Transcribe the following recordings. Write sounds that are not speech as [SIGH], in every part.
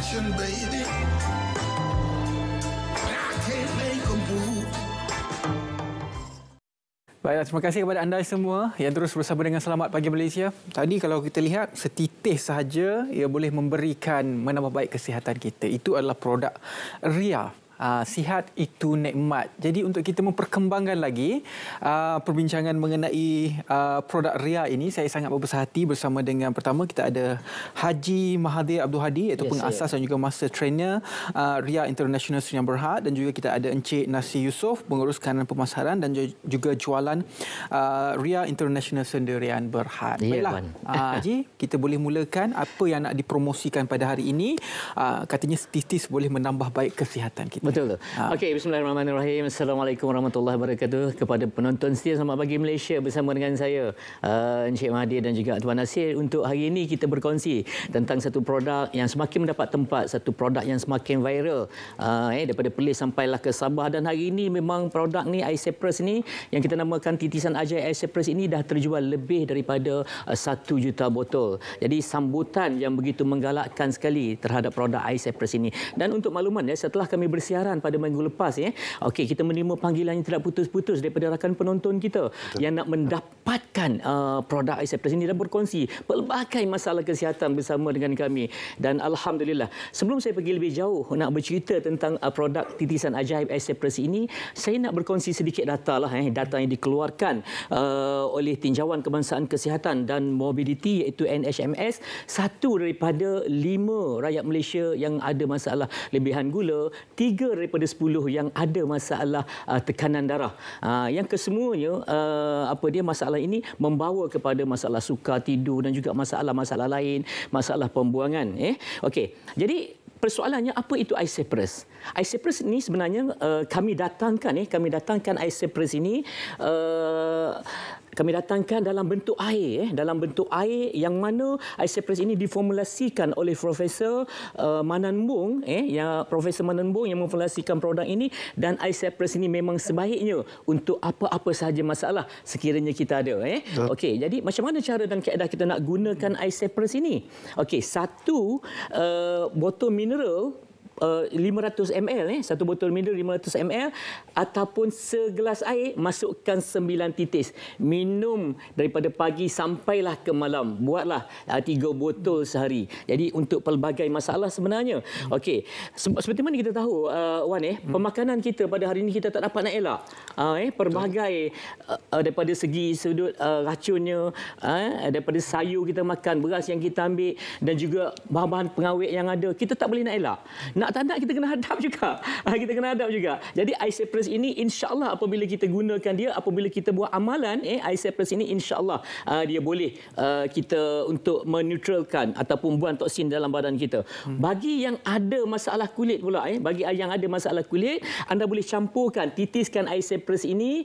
attention, baby. I can't make a move. Baiklah, terima kasih kepada anda semua yang terus bersama dengan Selamat Pagi Malaysia. Tadi kalau kita lihat, setitih sahaja ia boleh memberikan menambah baik kesihatan kita. Itu adalah produk Ria uh, sihat itu nikmat. Jadi untuk kita memperkembangkan lagi uh, perbincangan mengenai uh, produk Ria ini, saya sangat berbesar hati bersama dengan pertama kita ada Haji Mahathir Abdul Hadi iaitu yes, pengasas yeah. dan juga master trainer uh, Ria International Sdn Berhad dan juga kita ada Encik Nasi Yusof pengurus kanan pemasaran dan juga jualan uh, Ria International Sendirian Berhad. Yeah, Baiklah, uh, Haji, kita boleh mulakan apa yang nak dipromosikan pada hari ini. Uh, katanya titis boleh menambah baik kesihatan kita. Betul. Ha. Okey, bismillahirrahmanirrahim. Assalamualaikum warahmatullahi wabarakatuh kepada penonton setia Selamat Pagi Malaysia bersama dengan saya uh, Encik Mahathir dan juga Tuan Nasir untuk hari ini kita berkongsi tentang satu produk yang semakin mendapat tempat, satu produk yang semakin viral uh, eh daripada Perlis sampailah ke Sabah dan hari ini memang produk ni Icepres ni yang kita namakan titisan ajaib Icepres ini dah terjual lebih daripada uh, 1 juta botol. Jadi sambutan yang begitu menggalakkan sekali terhadap produk Icepres ini. Dan untuk makluman ya setelah kami bersiaran siaran pada minggu lepas ya. Okey, kita menerima panggilan yang tidak putus-putus daripada rakan penonton kita Betul. yang nak mendapatkan uh, produk Icepres ini dan berkongsi pelbagai masalah kesihatan bersama dengan kami. Dan alhamdulillah, sebelum saya pergi lebih jauh nak bercerita tentang uh, produk titisan ajaib Icepres ini, saya nak berkongsi sedikit data lah eh, data yang dikeluarkan uh, oleh Tinjauan Kebangsaan Kesihatan dan Mobiliti iaitu NHMS, satu daripada lima rakyat Malaysia yang ada masalah lebihan gula, tiga daripada 10 yang ada masalah uh, tekanan darah. Uh, yang kesemuanya uh, apa dia masalah ini membawa kepada masalah sukar tidur dan juga masalah-masalah lain, masalah pembuangan eh. Okey. Jadi persoalannya apa itu Icepres? Icepres ini sebenarnya uh, kami datangkan eh kami datangkan Icepres ini uh, kami datangkan dalam bentuk air eh. Dalam bentuk air yang mana Icepres ini diformulasikan oleh Profesor uh, Mananbung eh yang Profesor Mananbung yang memformulasikan produk ini. Dan Icepres ini memang sebaiknya untuk apa-apa sahaja masalah sekiranya kita ada eh. Okey jadi macam mana cara dan kaedah kita nak gunakan Icepres ini? Okey satu uh, botol mineral uh, 500 ml eh. Satu botol mineral 500 ml ataupun segelas air masukkan 9 titis. Minum daripada pagi sampailah ke malam. Buatlah uh, 3 botol sehari. Jadi untuk pelbagai masalah sebenarnya. Okey seperti mana kita tahu uh, wan eh hmm. pemakanan kita pada hari ini kita tak dapat nak elak? Uh, eh pelbagai uh, daripada segi sudut uh, racunnya uh, daripada sayur kita makan beras yang kita ambil dan juga bahan-bahan pengawet yang ada kita tak boleh nak elak. Nak nak tak nak kita kena hadap juga. [LAUGHS] Ah, kita kena hadap juga. Jadi Icepres ini insya-Allah apabila kita gunakan dia, apabila kita buat amalan eh Icepres ini insya-Allah uh, dia boleh uh, kita untuk meneutralkan ataupun buang toksin dalam badan kita. Hmm. Bagi yang ada masalah kulit pula eh, bagi yang ada masalah kulit, anda boleh campurkan, titiskan Icepres ini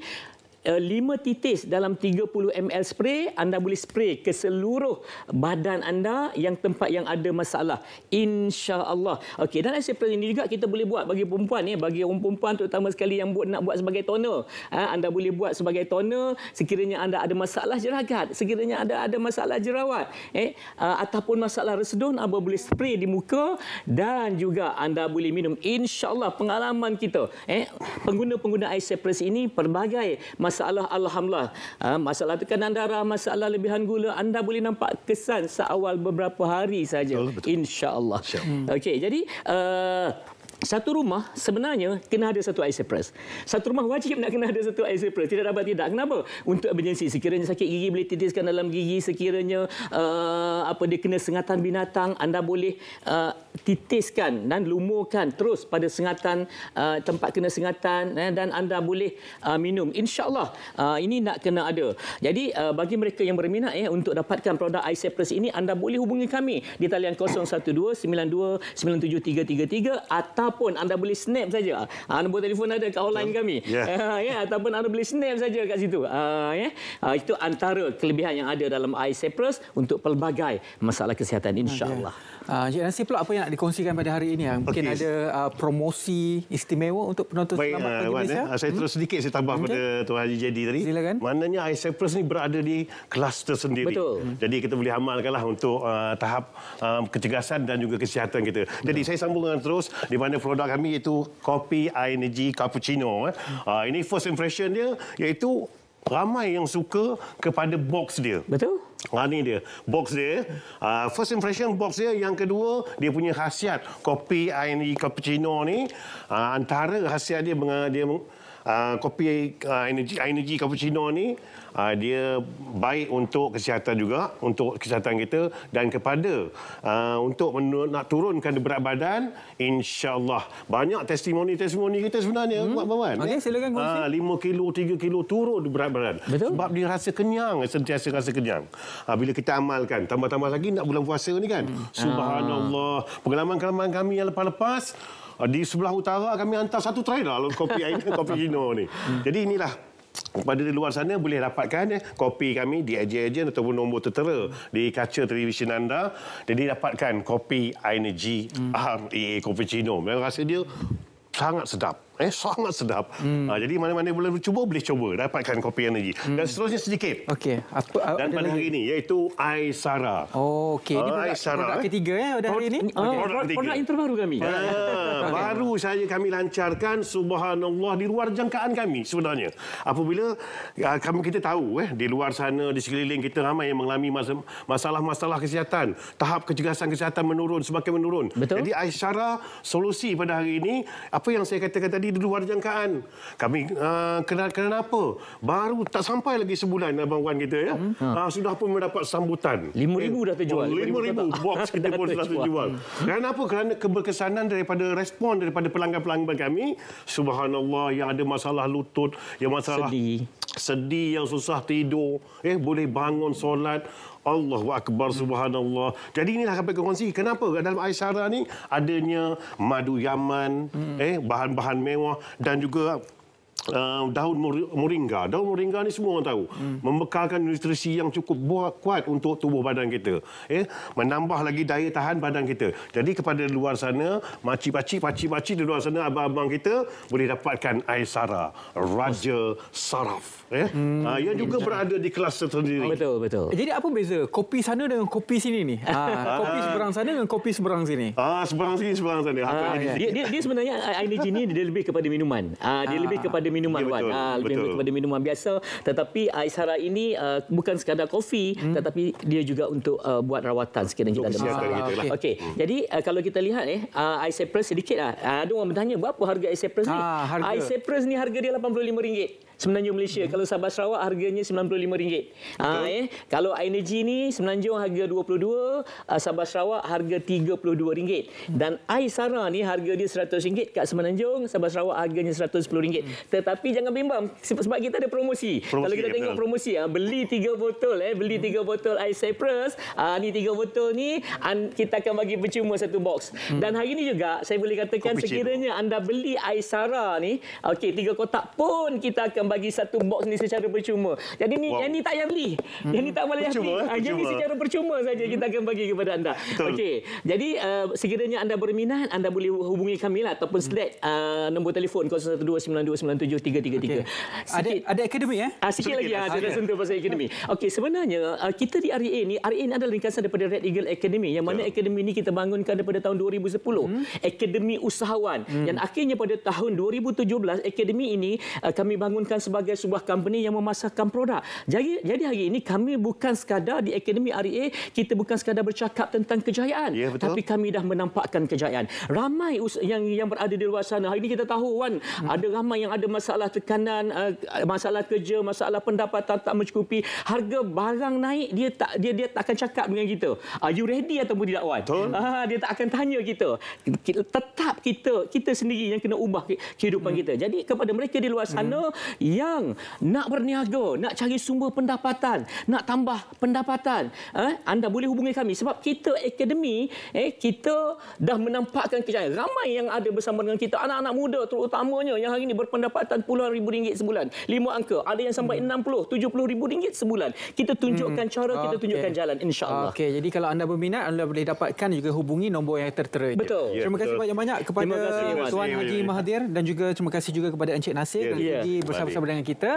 5 titis dalam 30 ml spray anda boleh spray ke seluruh badan anda yang tempat yang ada masalah. insya-Allah. Okey dan spray ini juga kita boleh buat bagi perempuan ya bagi orang perempuan terutama sekali yang buat nak buat sebagai toner. Ha, anda boleh buat sebagai toner sekiranya anda ada masalah jeragat sekiranya ada ada masalah jerawat eh. Uh, ataupun masalah resedun anda boleh spray di muka dan juga anda boleh minum. insya-Allah pengalaman kita eh. Pengguna-pengguna Icepres ini pelbagai masalah masalah alhamdulillah. Ha, masalah tekanan darah masalah lebihan gula anda boleh nampak kesan seawal beberapa hari saja. insya-Allah insya okey jadi uh, satu rumah sebenarnya kena ada satu ice press. Satu rumah wajib nak kena ada satu ice press. Tidak dapat tidak. Kenapa? Untuk emergency. Sekiranya sakit gigi boleh titiskan dalam gigi. Sekiranya uh, apa dia kena sengatan binatang, anda boleh uh, titiskan dan lumurkan terus pada sengatan uh, tempat kena sengatan eh, dan anda boleh uh, minum. InsyaAllah uh, ini nak kena ada. Jadi uh, bagi mereka yang berminat eh, untuk dapatkan produk ice press ini, anda boleh hubungi kami di talian 012 92 97333 atau ataupun anda boleh snap saja. Uh, nombor telefon ada kat hotline kami. Yeah. Uh, yeah, ataupun anda boleh snap saja kat situ. Uh, yeah. uh, itu antara kelebihan yang ada dalam iCyprus untuk pelbagai masalah kesihatan insya-Allah. Okay. Uh, Encik Nasir pula apa yang nak dikongsikan pada hari ini? Mungkin okay. ada uh, promosi istimewa untuk penonton Baik, selamat pagi uh, Malaysia. Eh. Saya terus sedikit saya tambah okay. pada Tuan Haji Jadi tadi. Silakan. Maknanya iCyprus ni berada di kelas tersendiri. Betul. Jadi kita boleh amalkanlah untuk uh, tahap uh, kecergasan dan juga kesihatan kita. Betul. Jadi saya sambungkan terus di mana produk kami itu kopi energy cappuccino. Eh. Uh, ini first impression dia iaitu ramai yang suka kepada box dia. Betul? Ha ni dia. Box dia. Uh, first impression box dia. Yang kedua, dia punya khasiat kopi air cappuccino ni uh, antara khasiat dia dia uh, kopi uh, energi energi cappuccino ni uh, dia baik untuk kesihatan juga untuk kesihatan kita dan kepada uh, untuk nak turunkan berat badan insyaallah banyak testimoni-testimoni kita sebenarnya hmm. buat bawan Okey, silakan kongsi. Ah, 5 kilo, 3 kilo turun berat badan. Betul. Sebab dia rasa kenyang, sentiasa rasa kenyang. Ha, bila kita amalkan, tambah-tambah lagi nak bulan puasa ni kan. Hmm. Subhanallah. Pengalaman-pengalaman kami yang lepas-lepas, ah, di sebelah utara kami hantar satu trailer lah kopi air [LAUGHS] kopi Hino ni. Jadi inilah pada di luar sana boleh dapatkan eh, kopi kami di ejen-ejen ataupun nombor tertera di kaca televisyen anda. Jadi dapatkan kopi Energy hmm. RAA Cappuccino. Memang rasa dia sangat sedap. Eh sangat sedap. Hmm. Ha, jadi mana-mana boleh cuba boleh cuba dapatkan kopi energi. Hmm. Dan seterusnya sedikit. Okey, apa apa Dan ada pada hari ini iaitu Aisara. Oh, okey. Ini produk, Aisyah, produk eh? ketiga ya pada hari ini. Ah, Produk produk, ketiga. produk yang terbaru kami. Ah, [LAUGHS] baru saja kami lancarkan subhanallah di luar jangkaan kami sebenarnya. Apabila ah, kami kita tahu eh di luar sana di sekeliling kita ramai yang mengalami mas- masalah-masalah kesihatan, tahap kecergasan kesihatan menurun semakin menurun. Betul. Jadi Aisyara solusi pada hari ini apa yang saya katakan tadi di luar jangkaan. Kami uh, kena kenapa? Baru tak sampai lagi sebulan abang Wan kita ya. Hmm. Uh, sudah pun mendapat sambutan. 5,000 dah terjual. Oh, 5,000 box kita pun sudah [LAUGHS] terjual. terjual. Kenapa? Kerana keberkesanan daripada respon daripada pelanggan-pelanggan kami. Subhanallah yang ada masalah lutut, yang masalah Sedih. Sedih yang susah tidur, eh boleh bangun solat. Allahu akbar subhanallah. Jadi inilah kami kongsi. Kenapa dalam Aisyara ni adanya madu Yaman, hmm. eh bahan-bahan mewah dan juga Uh, daun mori- moringa. Daun moringa ni semua orang tahu. Hmm. Membekalkan nutrisi yang cukup buat, kuat untuk tubuh badan kita. Eh, menambah lagi daya tahan badan kita. Jadi kepada luar sana, makcik-pakcik, pakcik-pakcik di luar sana, abang-abang kita boleh dapatkan Aisara, Raja Saraf. Eh? Hmm. Uh, yang juga berada di kelas tersendiri. Betul, betul. Jadi apa beza kopi sana dengan kopi sini ni? Ha, [LAUGHS] kopi seberang sana dengan kopi seberang sini. Ah, seberang sini, seberang sana. Ah, Hakikatnya di dia, dia, dia sebenarnya uh, energy ni dia lebih kepada minuman. Ah, dia lebih kepada minuman Ya, Wan. betul, Ah, lebih betul. kepada minuman biasa. Tetapi Aisara ini uh, bukan sekadar kopi, hmm. tetapi dia juga untuk uh, buat rawatan sekiranya kita ada masalah. lah. Okey. Okay. Jadi uh, kalau kita lihat eh uh, Ice Cypress sedikit lah. Uh, ada orang bertanya berapa harga Cypress ni? Ah, harga. Ni harga dia RM85 semenanjung Malaysia. Hmm. Kalau Sabah Sarawak harganya RM95. Ah eh kalau Energy ni semenanjung harga 22, uh, Sabah Sarawak harga RM32 dan Aisara ni harga dia RM100 kat semenanjung, Sabah Sarawak harganya RM110. Hmm. Tetapi jangan bimbang sebab kita ada promosi. Promosi, kalau kita ya, tengok betul. promosi ah beli 3 botol eh beli 3 botol Ice Cypress, ah ni 3 botol ni an, kita akan bagi percuma satu box. Hmm. Dan hari ni juga saya boleh katakan Kopi sekiranya anda beli Aisara ni, okey 3 kotak pun kita akan bagi satu box ni secara percuma. Jadi ni Wow. yang ni tak payah beli. Yang ni tak boleh Percuma, beli. Ah, Yang ni Percuma. secara percuma saja kita akan bagi kepada anda. Okey. Jadi uh, sekiranya anda berminat anda boleh hubungi kami lah ataupun select uh, nombor telefon 0129297333. Ada ada akademi eh? Ah, sikit, Sedikit, lagi kita ya. sentuh pasal akademi. [LAUGHS] Okey, sebenarnya ah, kita di REA ni, REA ni adalah ringkasan daripada Red Eagle Academy yang mana akademi ni kita bangunkan daripada tahun 2010. Hmm. Akademi Usahawan. Dan akhirnya pada tahun 2017 akademi ini ah, kami bangunkan sebagai sebuah company yang memasarkan produk. Jadi jadi hari ini kami bukan sekadar di Akademi REA, kita bukan sekadar bercakap tentang kejayaan, Ya, betul. tapi kami dah menampakkan kejayaan. Ramai yang yang berada di luar sana. Hari ini kita tahu Wan, hmm. ada ramai yang ada masalah tekanan, uh, masalah kerja, masalah pendapatan tak mencukupi. Harga barang naik dia tak dia dia tak akan cakap dengan kita. Are you ready ataupun tidak Wan? Betul. Ah, dia tak akan tanya kita. Tetap kita kita sendiri yang kena ubah ke- kehidupan hmm. kita. Jadi kepada mereka di luar sana hmm. Yang nak berniaga, nak cari sumber pendapatan, nak tambah pendapatan, eh, anda boleh hubungi kami sebab kita akademi eh kita dah menampakkan kejayaan. Ramai yang ada bersama dengan kita anak-anak muda terutamanya yang hari ini berpendapatan puluhan ribu ringgit sebulan. Lima angka, ada yang sampai Hmm. 60, 70 ribu ringgit sebulan. Kita tunjukkan cara, kita Okey. tunjukkan jalan insya-Allah. Okey, jadi kalau anda berminat anda boleh dapatkan juga hubungi nombor yang tertera itu. Betul. Ya, terima kasih banyak-banyak kepada Terima kasih. Tuan Haji. Mahathir dan juga terima kasih juga kepada Encik Nasir Ya, kerana ya. sudi bersama-sama dengan kita.